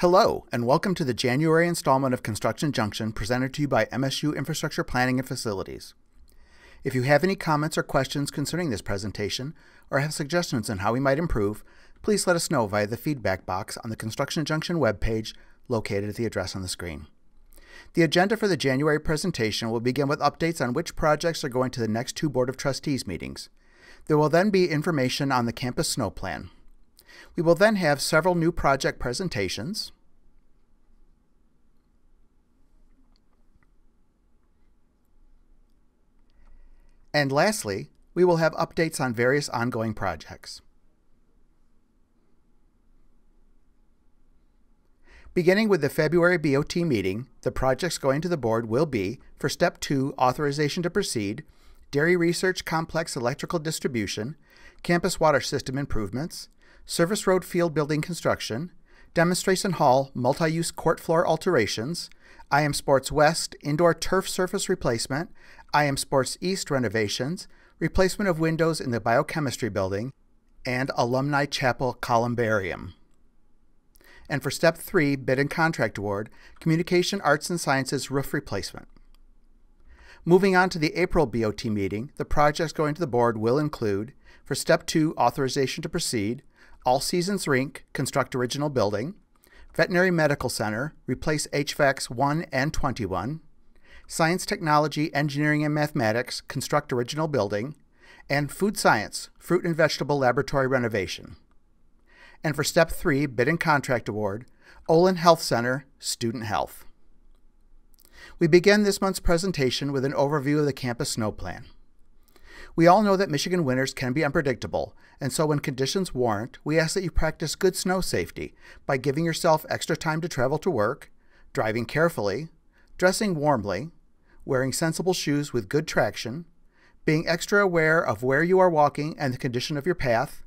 Hello, and welcome to the January installment of Construction Junction presented to you by MSU Infrastructure Planning and Facilities. If you have any comments or questions concerning this presentation, or have suggestions on how we might improve, please let us know via the feedback box on the Construction Junction webpage located at the address on the screen. The agenda for the January presentation will begin with updates on which projects are going to the next two Board of Trustees meetings. There will then be information on the campus snow plan. We will then have several new project presentations. And lastly, we will have updates on various ongoing projects. Beginning with the February BOT meeting, the projects going to the board will be, for Step 2, authorization to proceed, Dairy Research Complex electrical distribution, campus water system improvements, service road field building construction, demonstration hall multi-use court floor alterations, IM Sports West indoor turf surface replacement, IM Sports East renovations, replacement of windows in the biochemistry building, and Alumni Chapel Columbarium. And for step three, bid and contract award, Communication Arts and Sciences roof replacement. Moving on to the April BOT meeting, the projects going to the board will include, for step two, authorization to proceed, All Seasons Rink, construct original building, Veterinary Medical Center, replace HVACs 1 and 21, Science, Technology, Engineering, and Mathematics, construct original building, and Food Science, fruit and vegetable laboratory renovation. And for step three, bid and contract award, Olin Health Center, student health. We begin this month's presentation with an overview of the campus snow plan. We all know that Michigan winters can be unpredictable, and so when conditions warrant, we ask that you practice good snow safety by giving yourself extra time to travel to work, driving carefully, dressing warmly, wearing sensible shoes with good traction, being extra aware of where you are walking and the condition of your path,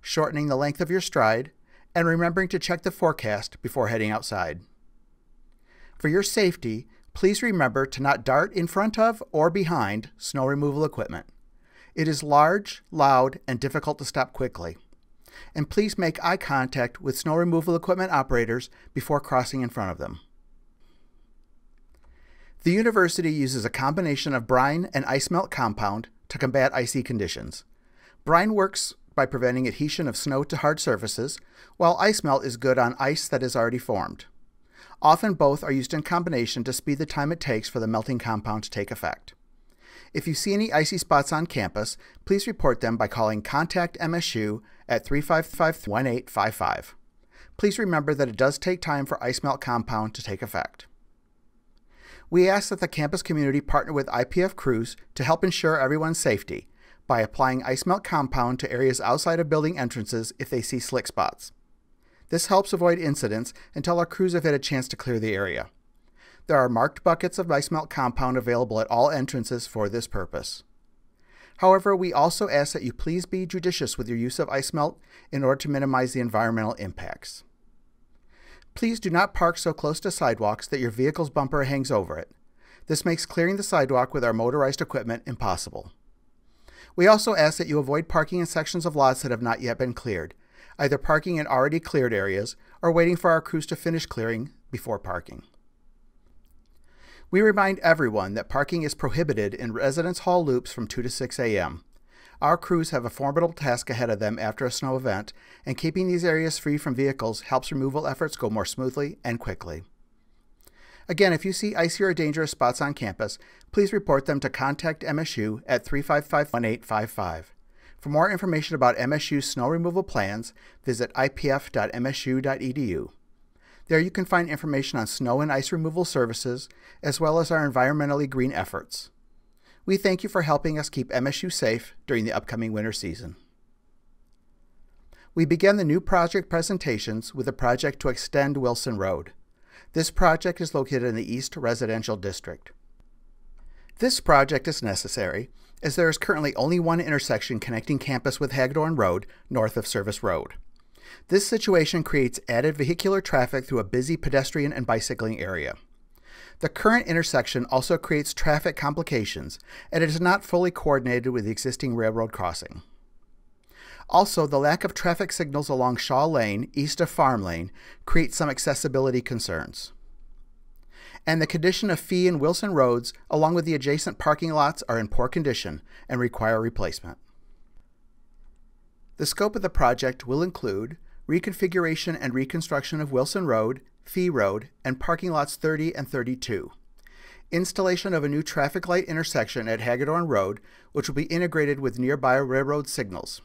shortening the length of your stride, and remembering to check the forecast before heading outside. For your safety, please remember to not dart in front of or behind snow removal equipment. It is large, loud, and difficult to stop quickly. And please make eye contact with snow removal equipment operators before crossing in front of them. The university uses a combination of brine and ice melt compound to combat icy conditions. Brine works by preventing adhesion of snow to hard surfaces, while ice melt is good on ice that is already formed. Often both are used in combination to speed the time it takes for the melting compound to take effect. If you see any icy spots on campus, please report them by calling Contact MSU at 355 1855. Please remember that it does take time for ice melt compound to take effect. We ask that the campus community partner with IPF crews to help ensure everyone's safety by applying ice melt compound to areas outside of building entrances if they see slick spots. This helps avoid incidents until our crews have had a chance to clear the area. There are marked buckets of ice melt compound available at all entrances for this purpose. However, we also ask that you please be judicious with your use of ice melt in order to minimize the environmental impacts. Please do not park so close to sidewalks that your vehicle's bumper hangs over it. This makes clearing the sidewalk with our motorized equipment impossible. We also ask that you avoid parking in sections of lots that have not yet been cleared, either parking in already cleared areas or waiting for our crews to finish clearing before parking. We remind everyone that parking is prohibited in residence hall loops from 2 to 6 a.m. Our crews have a formidable task ahead of them after a snow event, and keeping these areas free from vehicles helps removal efforts go more smoothly and quickly. Again, if you see icy or dangerous spots on campus, please report them to Contact MSU at 355 1855. For more information about MSU's snow removal plans, visit ipf.msu.edu. There you can find information on snow and ice removal services, as well as our environmentally green efforts. We thank you for helping us keep MSU safe during the upcoming winter season. We begin the new project presentations with a project to extend Wilson Road. This project is located in the East Residential District. This project is necessary as there is currently only one intersection connecting campus with Hagadorn Road north of Service Road. This situation creates added vehicular traffic through a busy pedestrian and bicycling area. The current intersection also creates traffic complications and it is not fully coordinated with the existing railroad crossing. Also, the lack of traffic signals along Shaw Lane, east of Farm Lane, creates some accessibility concerns. And the condition of Fee and Wilson roads, along with the adjacent parking lots, are in poor condition and require replacement. The scope of the project will include reconfiguration and reconstruction of Wilson Road, Fee Road, and parking lots 30 and 32. Installation of a new traffic light intersection at Hagadorn Road, which will be integrated with nearby railroad signals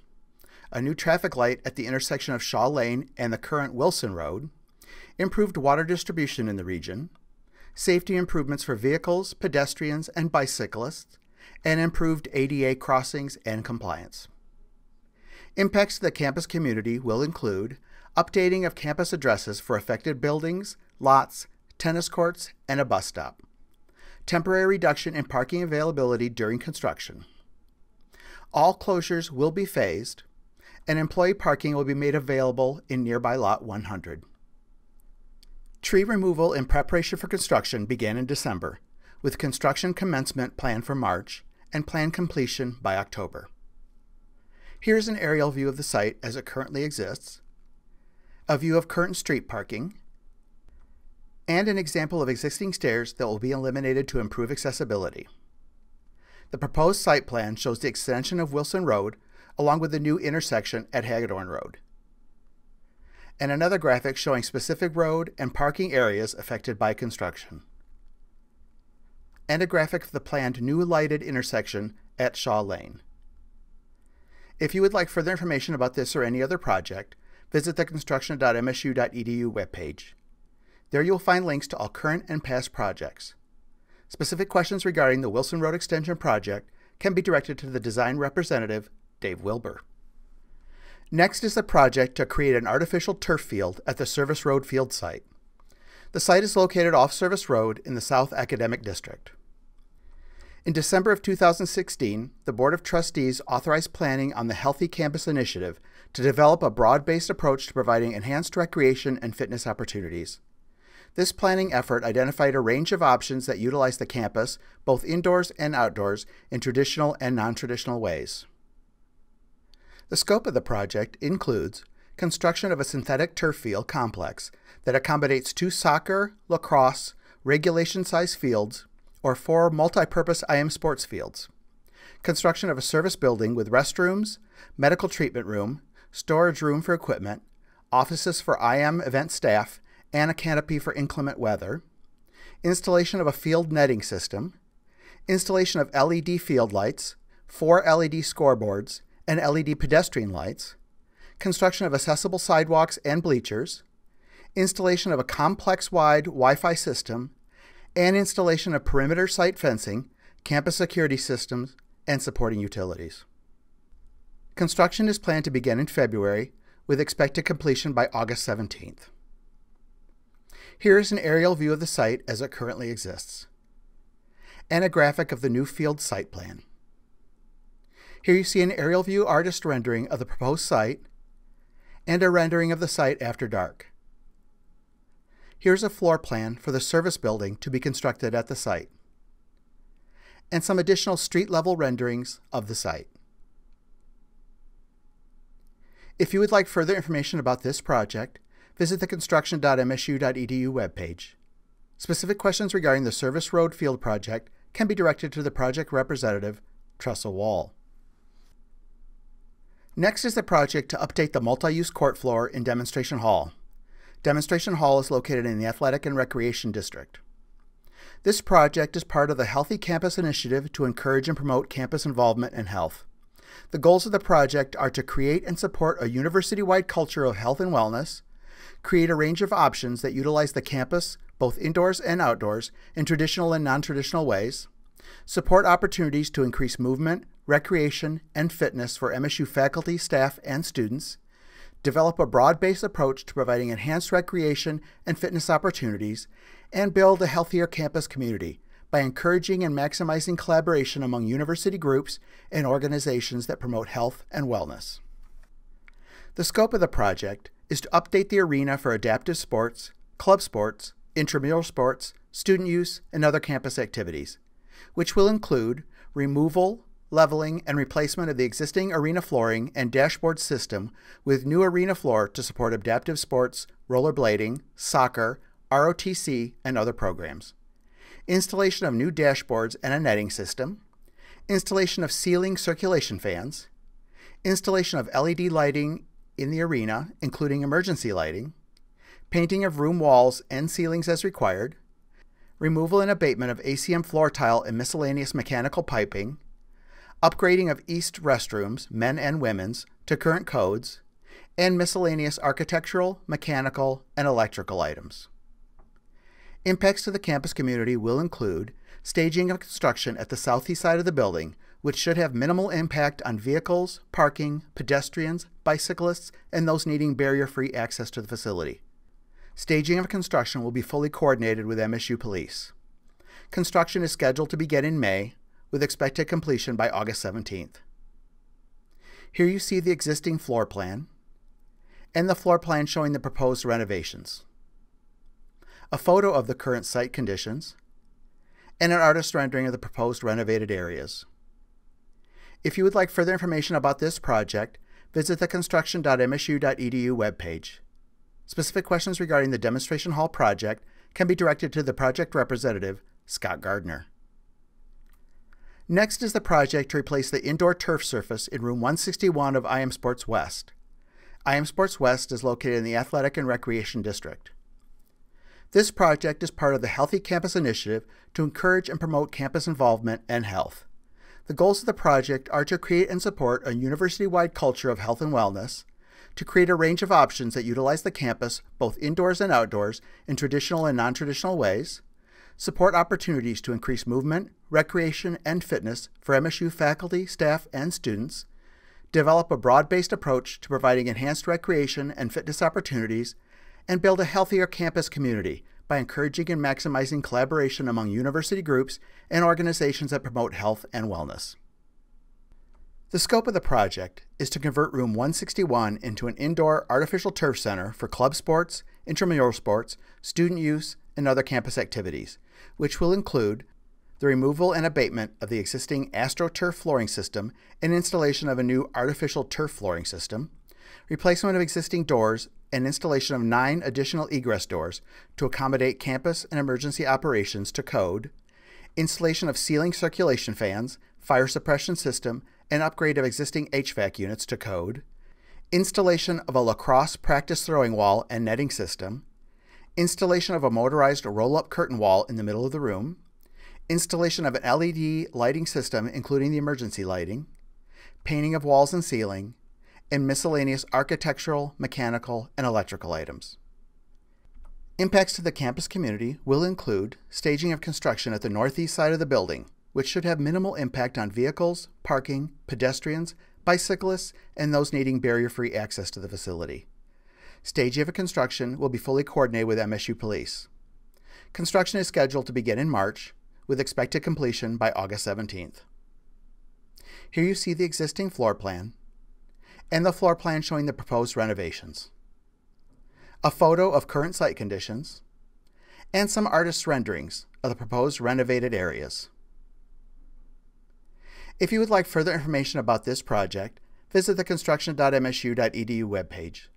a new traffic light at the intersection of Shaw Lane and the current Wilson Road, improved water distribution in the region, safety improvements for vehicles, pedestrians, and bicyclists, and improved ADA crossings and compliance. Impacts to the campus community will include updating of campus addresses for affected buildings, lots, tennis courts, and a bus stop, temporary reduction in parking availability during construction. All closures will be phased, and employee parking will be made available in nearby Lot 100. Tree removal in preparation for construction began in December, with construction commencement planned for March and planned completion by October. Here's an aerial view of the site as it currently exists, a view of current street parking, and an example of existing stairs that will be eliminated to improve accessibility. The proposed site plan shows the extension of Wilson Road along with the new intersection at Hagadorn Road. And another graphic showing specific road and parking areas affected by construction. And a graphic of the planned new lighted intersection at Shaw Lane. If you would like further information about this or any other project, visit the construction.msu.edu webpage. There you will find links to all current and past projects. Specific questions regarding the Wilson Road Extension project can be directed to the design representative Dave Wilbur. Next is the project to create an artificial turf field at the Service Road field site. The site is located off Service Road in the South Academic District. In December of 2016, the Board of Trustees authorized planning on the Healthy Campus Initiative to develop a broad based approach to providing enhanced recreation and fitness opportunities. This planning effort identified a range of options that utilize the campus, both indoors and outdoors, in traditional and non traditional ways. The scope of the project includes construction of a synthetic turf field complex that accommodates two soccer, lacrosse, regulation size fields, or four multi-purpose IM sports fields. Construction of a service building with restrooms, medical treatment room, storage room for equipment, offices for IM event staff, and a canopy for inclement weather. Installation of a field netting system. Installation of LED field lights, four LED scoreboards, and LED pedestrian lights, construction of accessible sidewalks and bleachers, installation of a complex wide Wi Fi system, and installation of perimeter site fencing, campus security systems, and supporting utilities. Construction is planned to begin in February with expected completion by August 17th. Here is an aerial view of the site as it currently exists, and a graphic of the new field site plan. Here you see an aerial view artist rendering of the proposed site and a rendering of the site after dark. Here's a floor plan for the service building to be constructed at the site and some additional street level renderings of the site. If you would like further information about this project, visit the construction.msu.edu webpage. Specific questions regarding the Service Road Field project can be directed to the project representative, Tressa Wall. Next is the project to update the multi-use court floor in Demonstration Hall. Demonstration Hall is located in the Athletic and Recreation District. This project is part of the Healthy Campus Initiative to encourage and promote campus involvement and health. The goals of the project are to create and support a university-wide culture of health and wellness, create a range of options that utilize the campus, both indoors and outdoors, in traditional and non-traditional ways, support opportunities to increase movement, recreation, and fitness for MSU faculty, staff, and students, develop a broad based approach to providing enhanced recreation and fitness opportunities, and build a healthier campus community by encouraging and maximizing collaboration among university groups and organizations that promote health and wellness. The scope of the project is to update the arena for adaptive sports, club sports, intramural sports, student use, and other campus activities which will include removal, leveling, and replacement of the existing arena flooring and dashboard system with new arena floor to support adaptive sports, rollerblading, soccer, ROTC, and other programs. Installation of new dashboards and a netting system. Installation of ceiling circulation fans. Installation of LED lighting in the arena, including emergency lighting. Painting of room walls and ceilings as required. Removal and abatement of ACM floor tile and miscellaneous mechanical piping upgrading of east restrooms, men and women's, to current codes, and miscellaneous architectural, mechanical, and electrical items. Impacts to the campus community will include staging of construction at the southeast side of the building, which should have minimal impact on vehicles, parking, pedestrians, bicyclists, and those needing barrier-free access to the facility. Staging of construction will be fully coordinated with MSU Police. Construction is scheduled to begin in May, with expected completion by August 17th. Here you see the existing floor plan and the floor plan showing the proposed renovations, a photo of the current site conditions, and an artist rendering of the proposed renovated areas. If you would like further information about this project, visit the construction.msu.edu webpage. Specific questions regarding the demonstration hall project can be directed to the project representative, Scott Gardner. Next is the project to replace the indoor turf surface in room 161 of IM Sports West. IM Sports West is located in the Athletic and Recreation District. This project is part of the Healthy Campus Initiative to encourage and promote campus involvement and health. The goals of the project are to create and support a university-wide culture of health and wellness, to create a range of options that utilize the campus, both indoors and outdoors, in traditional and non-traditional ways, support opportunities to increase movement, recreation, and fitness for MSU faculty, staff, and students, develop a broad-based approach to providing enhanced recreation and fitness opportunities, and build a healthier campus community by encouraging and maximizing collaboration among university groups and organizations that promote health and wellness. The scope of the project is to convert Room 161 into an indoor artificial turf center for club sports, intramural sports, student use, and other campus activities, which will include the removal and abatement of the existing AstroTurf flooring system and installation of a new artificial turf flooring system, replacement of existing doors, and installation of nine additional egress doors to accommodate campus and emergency operations to code, installation of ceiling circulation fans, fire suppression system, and upgrade of existing HVAC units to code, installation of a lacrosse practice throwing wall and netting system, installation of a motorized roll-up curtain wall in the middle of the room, installation of an LED lighting system including the emergency lighting, painting of walls and ceiling, and miscellaneous architectural, mechanical, and electrical items. Impacts to the campus community will include staging of construction at the northeast side of the building, which should have minimal impact on vehicles, parking, pedestrians, bicyclists, and those needing barrier-free access to the facility. Staging of construction will be fully coordinated with MSU Police. Construction is scheduled to begin in March, with expected completion by August 17th. Here you see the existing floor plan and the floor plan showing the proposed renovations, a photo of current site conditions, and some artist renderings of the proposed renovated areas. If you would like further information about this project, visit the construction.msu.edu webpage.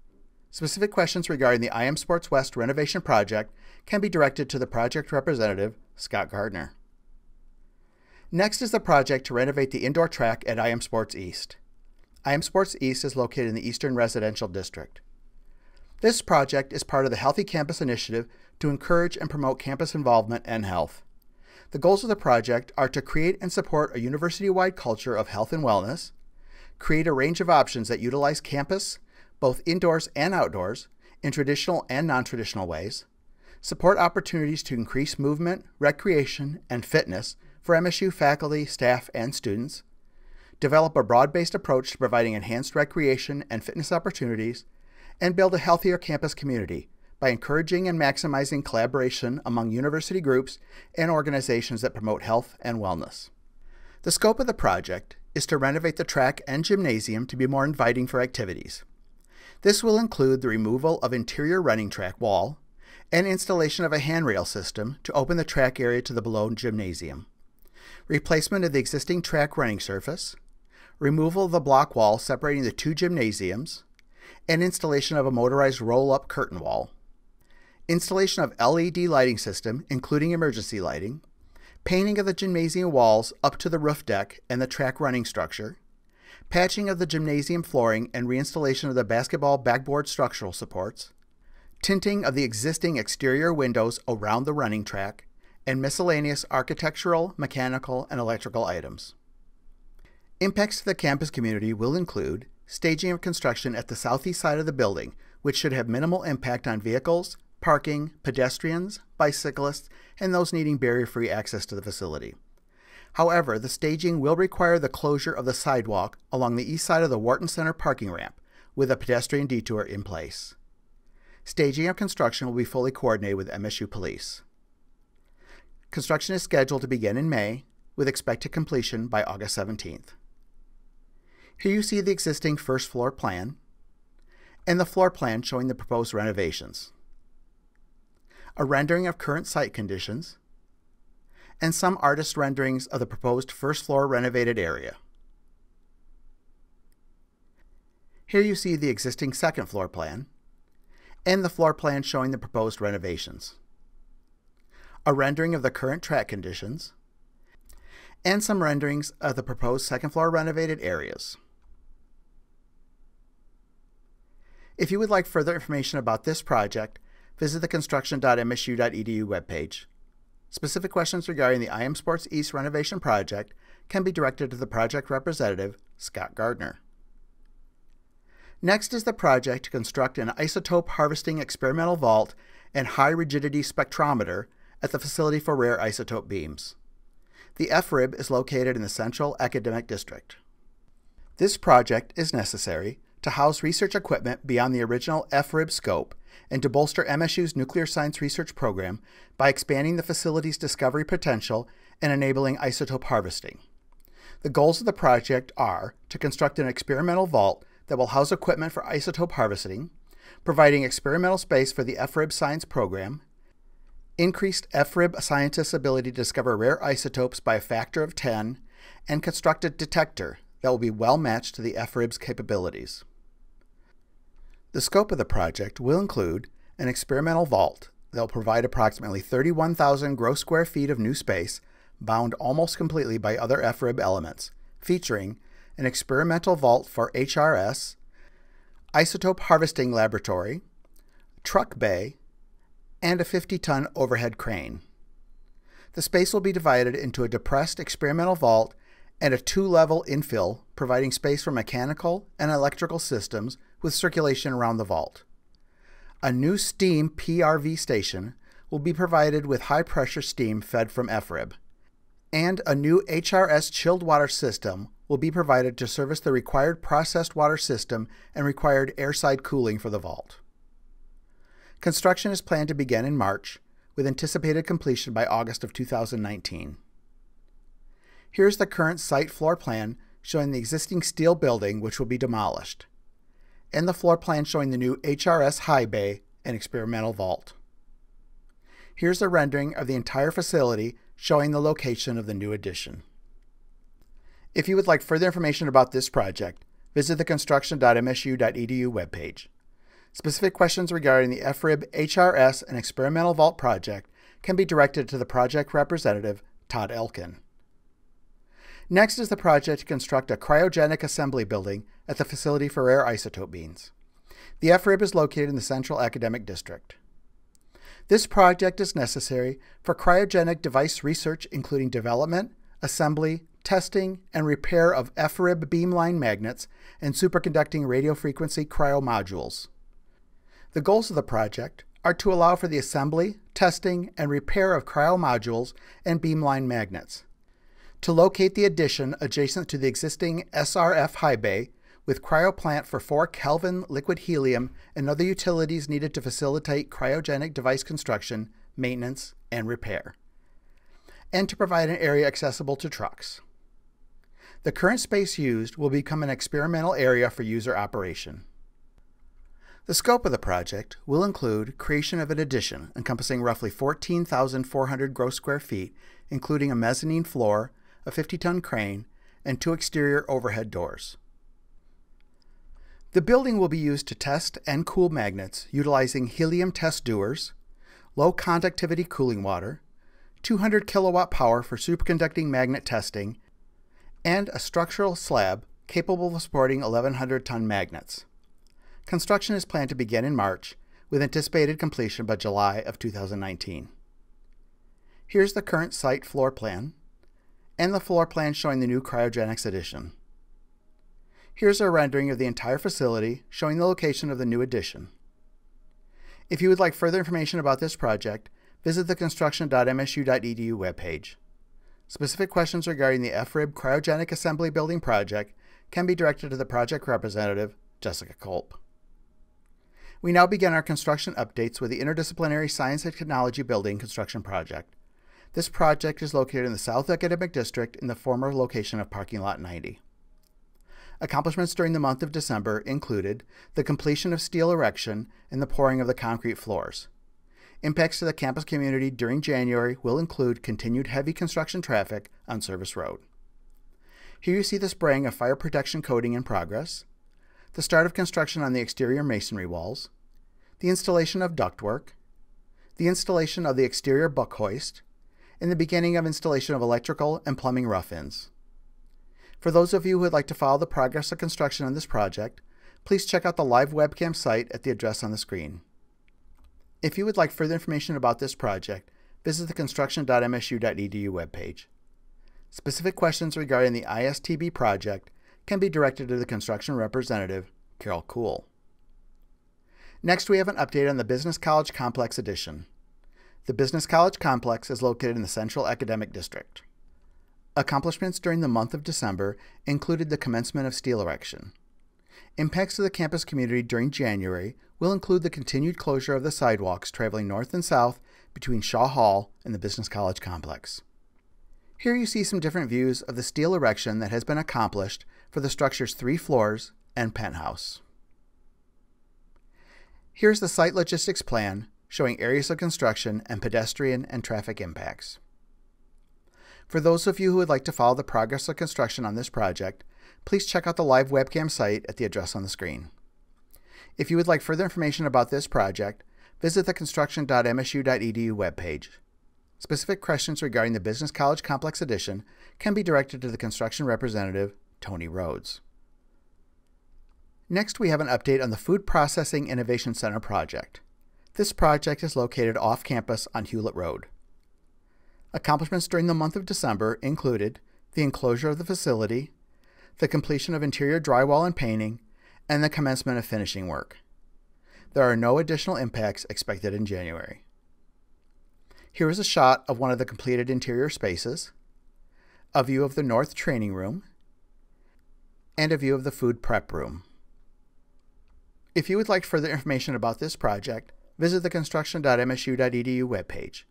Specific questions regarding the IM Sports West renovation project can be directed to the project representative, Scott Gardner. Next is the project to renovate the indoor track at IM Sports East. IM Sports East is located in the Eastern Residential District. This project is part of the Healthy Campus Initiative to encourage and promote campus involvement and health. The goals of the project are to create and support a university-wide culture of health and wellness, create a range of options that utilize campus, both indoors and outdoors, in traditional and non-traditional ways, support opportunities to increase movement, recreation, and fitness for MSU faculty, staff, and students, develop a broad-based approach to providing enhanced recreation and fitness opportunities, and build a healthier campus community by encouraging and maximizing collaboration among university groups and organizations that promote health and wellness. The scope of the project is to renovate the track and gymnasium to be more inviting for activities. This will include the removal of interior running track wall and installation of a handrail system to open the track area to the below gymnasium replacement of the existing track running surface, removal of the block wall separating the two gymnasiums, and installation of a motorized roll-up curtain wall. Installation of LED lighting system, including emergency lighting, painting of the gymnasium walls up to the roof deck and the track running structure, patching of the gymnasium flooring and reinstallation of the basketball backboard structural supports, tinting of the existing exterior windows around the running track, and miscellaneous architectural, mechanical, and electrical items. Impacts to the campus community will include staging of construction at the southeast side of the building, which should have minimal impact on vehicles, parking, pedestrians, bicyclists, and those needing barrier-free access to the facility. However, the staging will require the closure of the sidewalk along the east side of the Wharton Center parking ramp, with a pedestrian detour in place. Staging of construction will be fully coordinated with MSU Police. Construction is scheduled to begin in May, with expected completion by August 17th. Here you see the existing first floor plan and the floor plan showing the proposed renovations. A rendering of current site conditions, and some artist renderings of the proposed first floor renovated area. Here you see the existing second floor plan and the floor plan showing the proposed renovations. A rendering of the current track conditions and some renderings of the proposed second floor renovated areas. If you would like further information about this project, visit the construction.msu.edu webpage. Specific questions regarding the IM Sports East renovation project can be directed to the project representative, Scott Gardner. Next is the project to construct an isotope harvesting experimental vault and high rigidity spectrometer at the facility for rare isotope beams. The FRIB is located in the Central Academic District. This project is necessary to house research equipment beyond the original FRIB scope and to bolster MSU's nuclear science research program by expanding the facility's discovery potential and enabling isotope harvesting. The goals of the project are to construct an experimental vault that will house equipment for isotope harvesting, providing experimental space for the FRIB science program, increased FRIB scientists' ability to discover rare isotopes by a factor of 10, and construct a detector that will be well matched to the FRIB's capabilities. The scope of the project will include an experimental vault that will provide approximately 31,000 gross square feet of new space, bound almost completely by other FRIB elements, featuring an experimental vault for HRS, isotope harvesting laboratory, truck bay, and a 50 ton overhead crane. The space will be divided into a depressed experimental vault and a two level infill, providing space for mechanical and electrical systems with circulation around the vault. A new steam PRV station will be provided with high pressure steam fed from FRIB, and a new HRS chilled water system will be provided to service the required processed water system and required airside cooling for the vault. Construction is planned to begin in March, with anticipated completion by August of 2019. Here's the current site floor plan showing the existing steel building which will be demolished and the floor plan showing the new HRS high bay and experimental vault. Here's a rendering of the entire facility showing the location of the new addition. If you would like further information about this project, visit the construction.msu.edu webpage. Specific questions regarding the FRIB HRS and Experimental Vault project can be directed to the project representative, Todd Elkin. Next is the project to construct a cryogenic assembly building at the facility for rare isotope beams. The FRIB is located in the Central Academic District. This project is necessary for cryogenic device research including development, assembly, testing, and repair of FRIB beamline magnets and superconducting radiofrequency cryomodules. The goals of the project are to allow for the assembly, testing, and repair of cryomodules and beamline magnets, to locate the addition adjacent to the existing SRF high bay with cryoplant for 4 Kelvin liquid helium and other utilities needed to facilitate cryogenic device construction, maintenance, and repair, and to provide an area accessible to trucks. The current space used will become an experimental area for user operation. The scope of the project will include creation of an addition encompassing roughly 14,400 gross square feet, including a mezzanine floor, a 50-ton crane, and two exterior overhead doors. The building will be used to test and cool magnets utilizing helium test dewars, low conductivity cooling water, 200 kilowatt power for superconducting magnet testing, and a structural slab capable of supporting 1100 ton magnets. Construction is planned to begin in March with anticipated completion by July of 2019. Here's the current site floor plan and the floor plan showing the new cryogenics addition. Here's a rendering of the entire facility showing the location of the new addition. If you would like further information about this project, visit the construction.msu.edu webpage. Specific questions regarding the FRIB Cryogenic Assembly Building project can be directed to the project representative, Jessica Culp. We now begin our construction updates with the Interdisciplinary Science and Technology Building construction project. This project is located in the South Academic District in the former location of Parking Lot 90. Accomplishments during the month of December included the completion of steel erection and the pouring of the concrete floors. Impacts to the campus community during January will include continued heavy construction traffic on Service Road. Here you see the spraying of fire protection coating in progress, the start of construction on the exterior masonry walls, the installation of ductwork, the installation of the exterior buck hoist, and the beginning of installation of electrical and plumbing rough-ins. For those of you who would like to follow the progress of construction on this project, please check out the live webcam site at the address on the screen. If you would like further information about this project, visit the construction.msu.edu webpage. Specific questions regarding the ISTB project can be directed to the construction representative, Carol Cool. Next, we have an update on the Business College Complex addition. The Business College Complex is located in the Central Academic District. Accomplishments during the month of December included the commencement of steel erection. Impacts to the campus community during January will include the continued closure of the sidewalks traveling north and south between Shaw Hall and the Business College complex. Here you see some different views of the steel erection that has been accomplished for the structure's three floors and penthouse. Here's the site logistics plan showing areas of construction and pedestrian and traffic impacts. For those of you who would like to follow the progress of construction on this project, please check out the live webcam site at the address on the screen. If you would like further information about this project, visit the construction.msu.edu webpage. Specific questions regarding the Business College Complex Addition can be directed to the construction representative, Tony Rhodes. Next, we have an update on the Food Processing Innovation Center project. This project is located off campus on Hulett Road. Accomplishments during the month of December included the enclosure of the facility, the completion of interior drywall and painting, and the commencement of finishing work. There are no additional impacts expected in January. Here is a shot of one of the completed interior spaces, a view of the north training room, and a view of the food prep room. If you would like further information about this project, visit the construction.msu.edu webpage.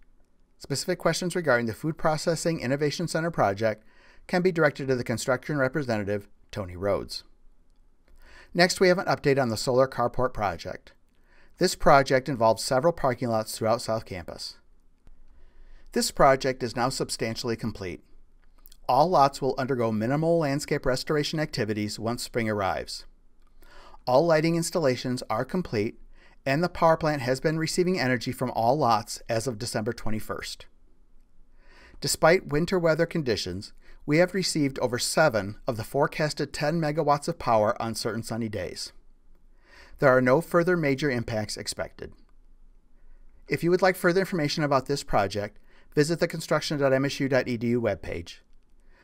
Specific questions regarding the Food Processing Innovation Center project can be directed to the construction representative, Tony Rhodes. Next, we have an update on the solar carport project. This project involves several parking lots throughout South Campus. This project is now substantially complete. All lots will undergo minimal landscape restoration activities once spring arrives. All lighting installations are complete and the power plant has been receiving energy from all lots as of December 21st. Despite winter weather conditions, we have received over 7 of the forecasted 10 megawatts of power on certain sunny days. There are no further major impacts expected. If you would like further information about this project, visit the construction.msu.edu webpage.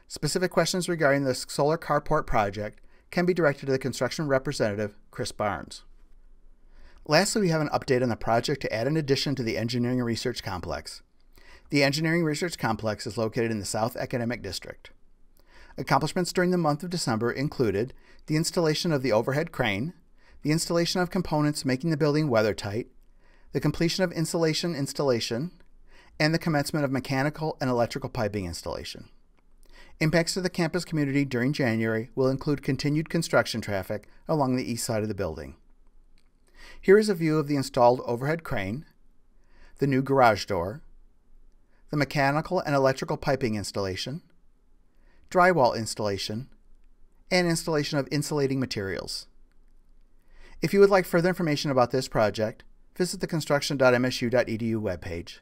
Specific questions regarding the solar carport project can be directed to the construction representative, Chris Barnes. Lastly, we have an update on the project to add an addition to the Engineering Research Complex. The Engineering Research Complex is located in the South Academic District. Accomplishments during the month of December included the installation of the overhead crane, the installation of components making the building weathertight, the completion of insulation installation, and the commencement of mechanical and electrical piping installation. Impacts to the campus community during January will include continued construction traffic along the east side of the building. Here is a view of the installed overhead crane, the new garage door, the mechanical and electrical piping installation, drywall installation, and installation of insulating materials. If you would like further information about this project, visit the construction.msu.edu webpage.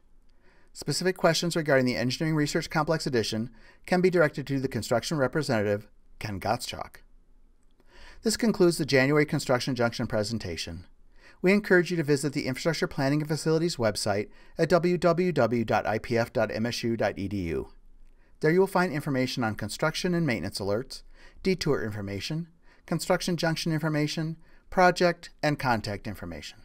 Specific questions regarding the Engineering Research Complex Addition can be directed to the construction representative, Ken Gottschalk. This concludes the January Construction Junction presentation. We encourage you to visit the Infrastructure Planning and Facilities website at www.ipf.msu.edu. There you will find information on construction and maintenance alerts, detour information, construction junction information, project, and contact information.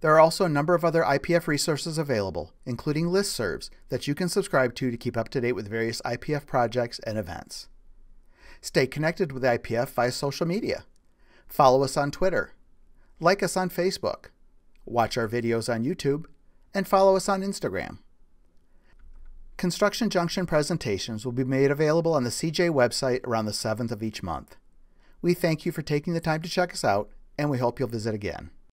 There are also a number of other IPF resources available, including listservs that you can subscribe to to keep up to date with various IPF projects and events. Stay connected with IPF via social media. Follow us on Twitter, like us on Facebook, watch our videos on YouTube, and follow us on Instagram. Construction Junction presentations will be made available on the CJ website around the 7th of each month. We thank you for taking the time to check us out, and we hope you'll visit again.